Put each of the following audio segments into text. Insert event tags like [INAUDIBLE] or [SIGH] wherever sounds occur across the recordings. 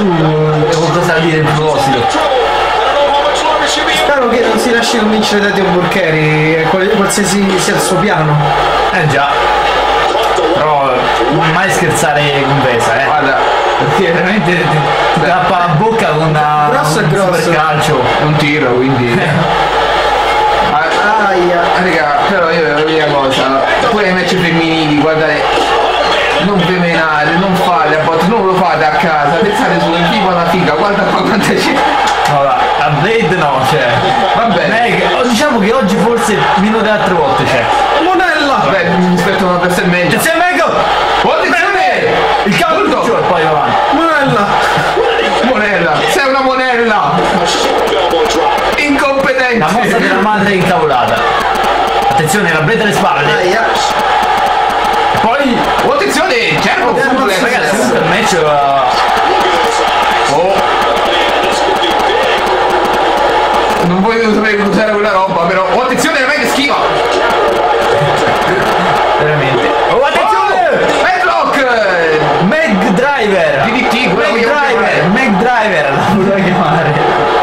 Tu qualcosa da dire in proposito? Spero che non si lasci convincere da Dio Borcheri, qual- qualsiasi sia il suo piano. Eh già. Però non mai scherzare con Vesa, eh. Guarda, Perché veramente ti, ti tappa la bocca con una, Grosso è un grosso. super calcio. è un tiro, quindi... Ah, Aia. Raga, però io devo dire una cosa, pure i match femminili, guardate, non femenate, non fate a volte, non lo fate a casa, pensate solo tipo una figa, guarda qua quanta c'è. No, la, la Blade no, cioè. Va bene. Meg, oh, diciamo che oggi forse meno delle altre volte c'è. Monella! Vabbè, mi aspetto una persona meglio. Attenzione Meg! Attenzione! Il calcio e poi va avanti. Monella! Monella, sei una monella! Incompetente! La mossa della madre è incavolata. Attenzione, la Blade alle spalle. Aia! Poi, attenzione, Cerco, Ragazzi, questo match uh, Oh. Non voglio sapere usare quella roba, però. Oh, attenzione, non è che schiva! veramente. Oh, attenzione! Headlock! Meg Driver! DDT, quello Meg che vogliamo Driver! chiamare. Meg Driver! La volevo chiamare.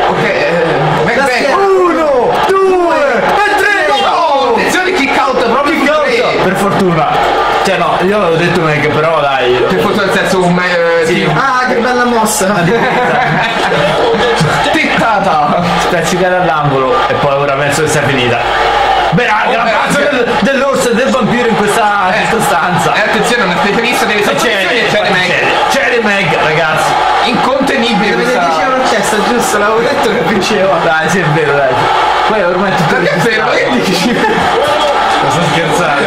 Ok, eh, Macbeth. Uno, due, e tre! Oh, attenzione, kick out proprio Kick out! Per fortuna. Cioè no, io avevo detto Meg, però dai. Per fortuna nel senso un me- eh, sì. Ah, che bella mossa! Tettata! Spiaccicare all'angolo e poi ora penso che sia finita. Beh raga, Oh, la faccia beh. del- dell'orso e del vampiro in questa, Eh. questa stanza. E attenzione, una specialista deve E sapere c'è, c'è Meg. c'è, c'è Meg, ragazzi. Incontenibile questa. diceva a testa, giusto? L'avevo detto che vinceva. Dai, sì è vero, dai. Poi ormai è tutto Perché è vero? Che dici? Sto scherzando.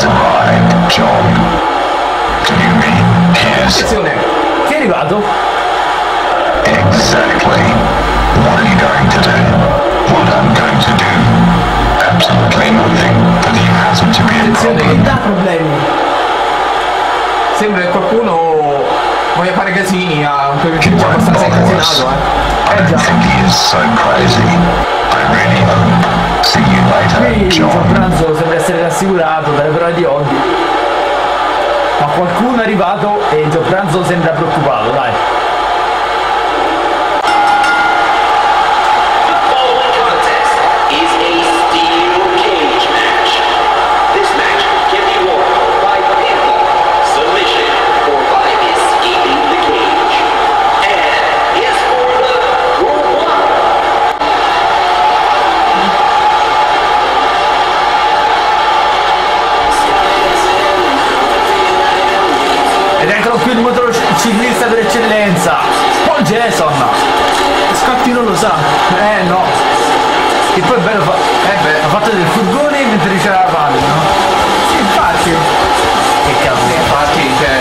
He has arrived, John. Do you mean he is Attenzione. Chi è arrivato? exactly what are you going to do? What I'm going to do? Absolutely nothing. But he hasn't to be a problem. problemi. Sembra che qualcuno voglia fare casini a un già abbastanza incasinato, eh. I don't think he is so crazy. I really hope. Qui. Pranzo sembra essere rassicurato dalle parole di Oddi. Ma qualcuno è arrivato e John Pranzo sembra preoccupato, dai. Qui il motociclista per eccellenza, Paul Jason. Scotti non lo sa. Eh no. Che poi è bello fa... Eh beh. ha fatto del furgone mentre c'era la palla, no? Sì, infatti. Che cavolo. Infatti, cioè,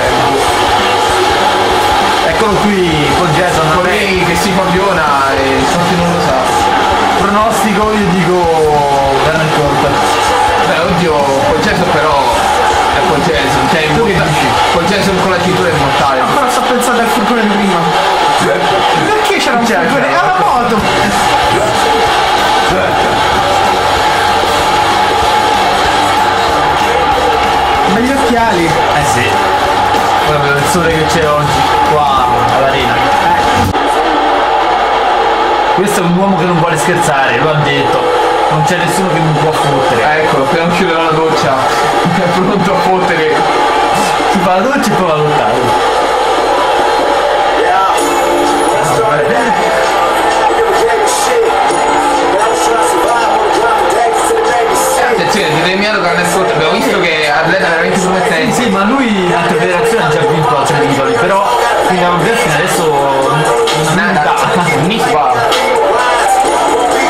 Eccolo qui, Paul Jason. colei che si cogliona e infatti non lo sa. Pronostico, io dico scherzare, lo ha detto. Non c'è nessuno che mi può fottere. Ah, Ecco, appena uscito dalla doccia, [LAUGHS] è pronto a fottere. Si fa la doccia e poi va a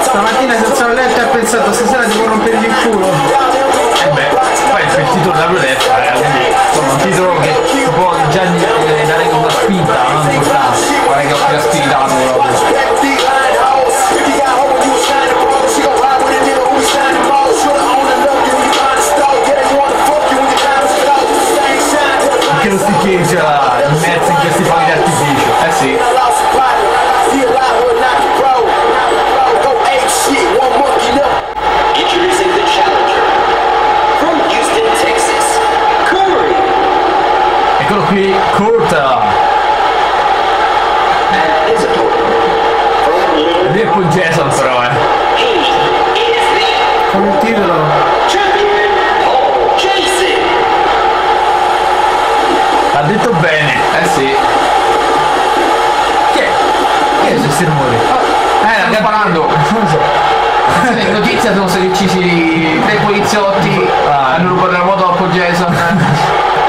Stamattina se sono a letto e ho pensato stasera devo rompergli il culo. Eh beh, poi il titolo eh, quindi insomma un titolo che ti può già eh, dare una spinta, non importante. Guarda che ho più spiritato qui, from Little Lui è poi Jason però, eh. Con il titolo. Paul. Ha detto bene. Eh sì. Chi è? Chi è questi rumori? Eh, stanno sparando. [LAUGHS] Non so. Le notizie sono stati uccisi tre poliziotti, Ah. hanno rubato la moto a Paul Jason. [LAUGHS]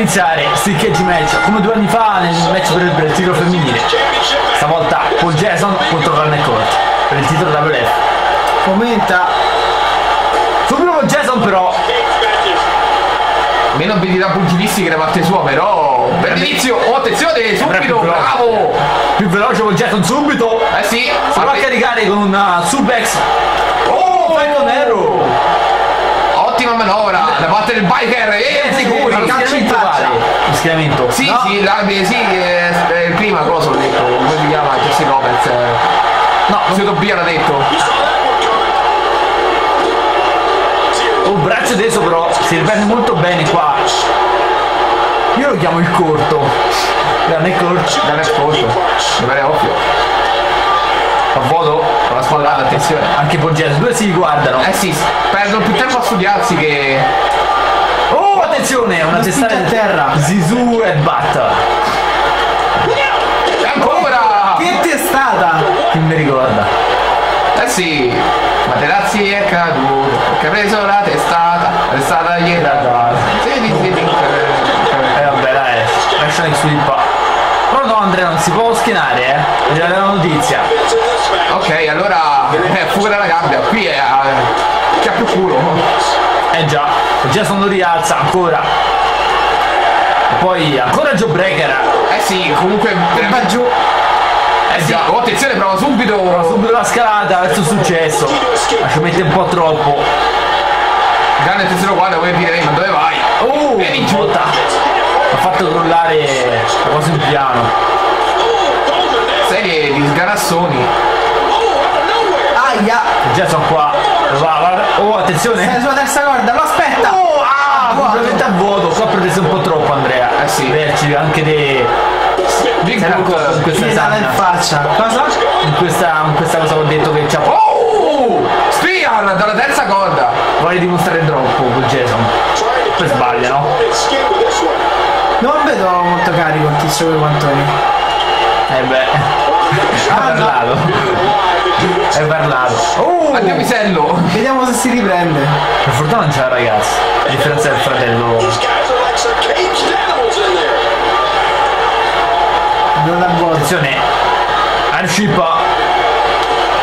Iniziare stick cage match come due anni fa nel match per il, per il titolo femminile. Stavolta Paul Jason contro Randy Court per il titolo WF. Commenta. Subito Paul Jason però Meno abilità pugilistiche da parte sua, però. Per l'inizio, oh, attenzione, subito, bravo! più veloce Paul Jason subito. Eh sì, Si va a caricare con un suplex. Oh, Fento Nero! ottima manovra da parte del biker, eh, sicuri! Ma lo calcio in faccia. schieramento? Sì, No? sì, l'arbitro, sì, eh, eh, prima cosa ho detto, come si chiama? Jesse Roberts. Eh. No, Se Tobia l'ha detto. un braccio teso però si riprende molto bene qua. Io lo chiamo il corto. Grande corto. Da nascosto. Mi pare ovvio. A voto? Con la spallata, attenzione. Anche Jason, due si guardano. Eh sì, perdono più tempo a studiarsi che. Oh, attenzione, una Una testata a terra. Zizou e Batta. Ancora! Che testata! Chi mi ricorda? Eh sì, Materazzi è caduto, che ha preso la testata, la testata gli era data. Sì, sì, sì, sì. Eh vabbè dai, lasciamo il slippa. Però no Andrea non si può schienare eh. È già la notizia. Ok, allora eh, fuga dalla gabbia, qui è eh, più culo. Eh già, Jason lo rialza ancora. E poi ancora Joe Breaker. Eh sì, comunque Va giù. Eh sì, oh, attenzione, prova subito. Subito la scalata verso il successo. Ma ci mette un po' troppo. Grande attenzione guarda, vuoi dire, "Ehi, ma dove vai? Oh, Vieni giù. Ha fatto crollare la cosa in piano. Serie di sgarassoni. Aia! Già sono qua. Va, va. Oh, attenzione. Sei sulla terza corda, lo aspetta! Oh, ah, completamente a vuoto. Qua ha preso un po' troppo Andrea. Eh sì. Merci anche di. Big Book. con questa Piedala in sanna. faccia. Cosa? In questa, in questa cosa ho detto che c'ha. Oh! Spear dalla terza corda. Vuole dimostrare troppo con Jason. Poi sbaglia, no? Non vedo molto carico il tizio con i guantoni. Eh beh. [LAUGHS] Ha parlato. È parlato. Oh! Addio Misello. Vediamo se si riprende. Per fortuna non c'è la ragazza. A differenza del fratello. Non da vuoto. Attenzione. Arshipa.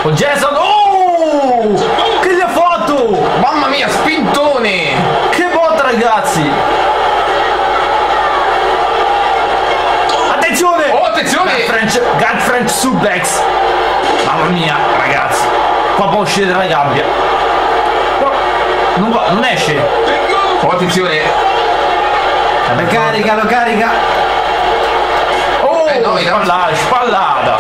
Con Jason. Oh! Che gli ha fatto? Mamma mia, spintone. Che botta ragazzi! Attenzione! Oh, attenzione! Gut French, French suplex! mamma mia ragazzi. Qua può uscire dalla gabbia. Non, non esce. Oh, attenzione. Lo carica lo carica. Oh eh, no, spallata, spallata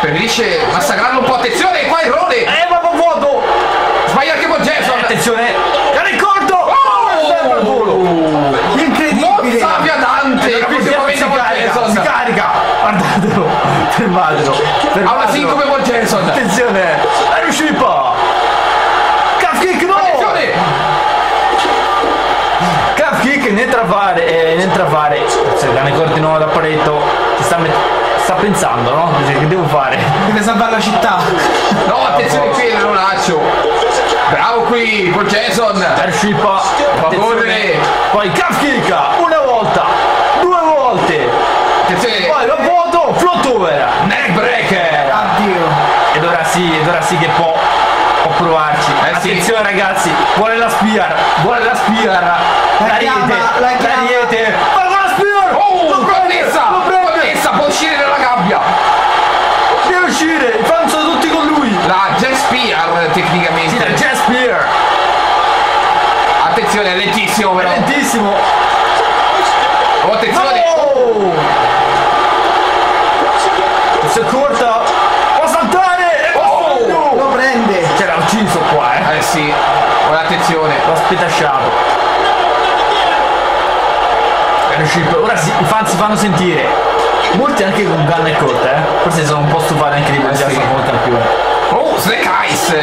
preferisce massacrarlo un po' attenzione qua il rode eh proprio va vuoto. Sbaglia anche con Jackson eh, attenzione. Carico oh! eh, incredibile. Non sappia Dante si, si carica, si carica. Guardatelo. Jason. Attenzione! È riuscita! Calf kick no! Attenzione! Calf kick ne entra a fare, eh, ne entra a fare. Se cane corti nuovo da paletto, ti sta, met- sta pensando, no? Dice, che devo fare? Deve salvare la città. No, attenzione qui, Leonaccio. Bravo qui, con Jason. È riuscita! correre. Poi calf kick! Una volta! Due volte! Attenzione. Poi lo vuoto! Float over! Neck breaker! Addio. Ed ora sì, ed ora sì che può, può provarci. Eh sì. Attenzione ragazzi, vuole la spear, vuole la spear. La chiama, riete, la la riete. Va con la spear! Oh, lo prende, connessa! lo prende. Connessa, può uscire dalla gabbia. Deve uscire, i fan sono tutti con lui. La Jet Spear, Sì, la tecnicamente. Jet Spear, Attenzione, è lentissimo però. lentissimo. Oh, attenzione. Oh! Se corta, può saltare! Oh! Lo prende. Ce l'ha ucciso qua, eh. Eh sì. Ora attenzione. L'ho spetasciato. È riuscito. Ora sì, i fan si fanno sentire. Molti anche con gunna e corta, eh. Forse sono un po' stufati anche di Bongesso sì. come campione. Oh, Snake Eyes.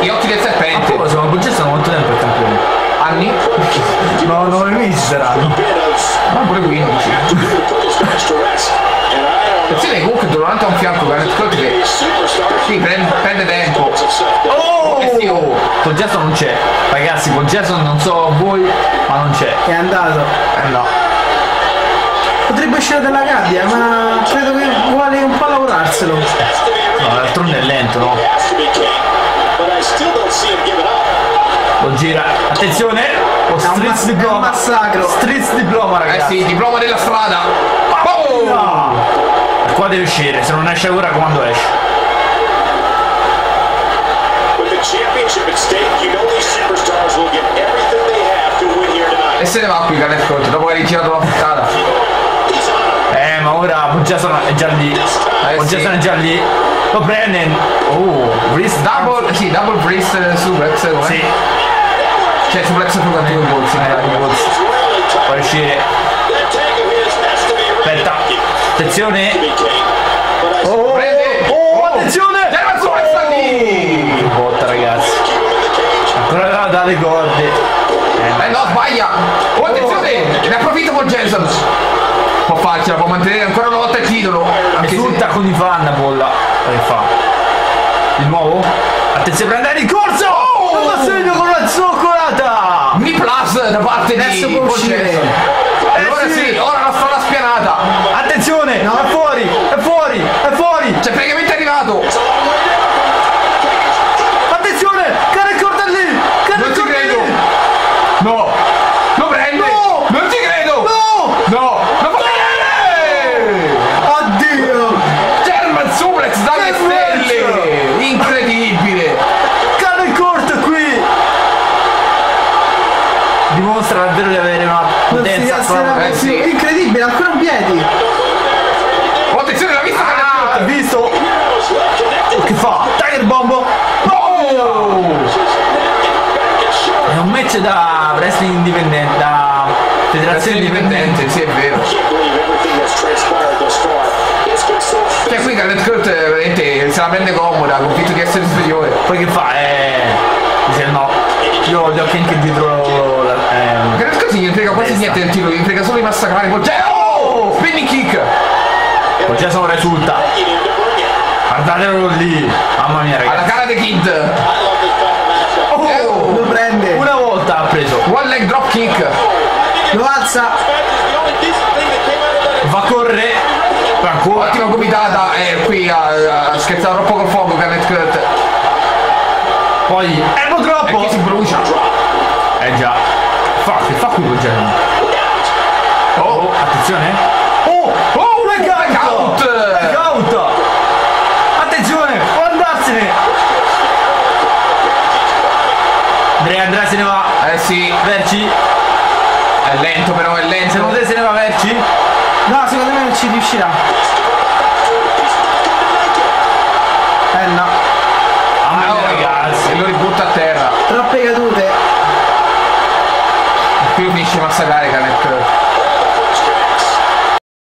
Gli occhi, del serpente. Poi sono Bongesso molto tempo il campione. Anni? No, non mi saranno. Ma pure 15. Attenzione comunque durante un fianco Garnet Scott che sì, prende, prende tempo. Oh! Eh sì, oh. Bongesso non c'è. Ragazzi, Bongesso non so voi, ma non c'è. È andato. Eh no. Potrebbe uscire dalla gabbia, ma credo che vuole un po' lavorarselo. No, d'altronde è lento, no? Lo gira. Attenzione! Oh, un Streets mass- è un diploma. massacro. Streets diploma, Eh ragazzi. sì, diploma della strada. Oh! No! Qua deve uscire, se non esce ora quando esce? E se ne va qui Garnet Scott dopo che ha ritirato la puntata. Eh, ma ora Bongeson è già lì. Bongeson sì. è già lì. Lo prende. Oh, wrist Double, sì, double wrist suplex, come? Sì, Cioè suplex su due polsi, eh, due polsi. Può uscire. Aspetta. Attenzione. Oh, Prende. oh, attenzione. German suplex sta lì. Botta, ragazzi. Ancora dalle corde. Eh no, sbaglia. Oh, attenzione, ne approfitto con Jensen. Può farcela, può mantenere ancora una volta il titolo. Anche se... Esulta con i fan, bolla. Che fa? Di nuovo? Attenzione per andare in corso! Oh! Lo segno con la zoccolata! Mi plus da parte Adesso di uscire. Jensen. Eh ora sì. sì, ora la strada spianata. Attenzione! È fuori! È fuori! È fuori! C'è praticamente arrivato. Attenzione! Cane corta lì! Cane Non ci corta credo. lì! No. Lo prende. No. Non ci credo. No! No. Lo fa vedere. Addio! German suplex dalle Che stelle. Incredibile. Cane corta qui! Dimostra davvero di avere una Non si potenza rialzerà proprio- mai eh più. sì. Incredibile, ancora in piedi. Oh, attenzione, l'ha vista Ah, Garnet visto? Oh, Che fa? Tiger Bomb! Oh. È un match da wrestling indipendente, da federazione indipendente. sì è vero. Cioè qui Garnet Kurt eh, veramente se la prende comoda, convinto di essere superiore. Poi che fa? Eh, dice no, io ho gli occhi anche dietro la... ehm, Garnet Kurt gli frega quasi Testa. niente del titolo, gli frega solo di massacrare poi. Cioè, oh! Spinning kick! poi già sono risulta. Guardatelo lì. Mamma mia Alla ragazzi. Karate Kid! I love this battle matchup. Oh! Lo prende. Una volta ha preso. One leg drop kick! Lo alza. Va a correre. Poi ancora. Ottima gomitata e qui ha, ha scherzato troppo col fuoco Garnet Kurt. Poi. Erbo E troppo. qui si brucia. Eh già. Fa, che fa qui quel genere? Oh, attenzione. Oh, oh, leg out. Leg out. Leg out. Attenzione, può andarsene. Andrea, Andrea se ne va. Eh sì, Verci. è lento però, è lento. Secondo te se ne va Verci? No, secondo me non ci riuscirà.